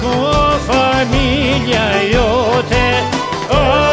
Ku familja jote te oh,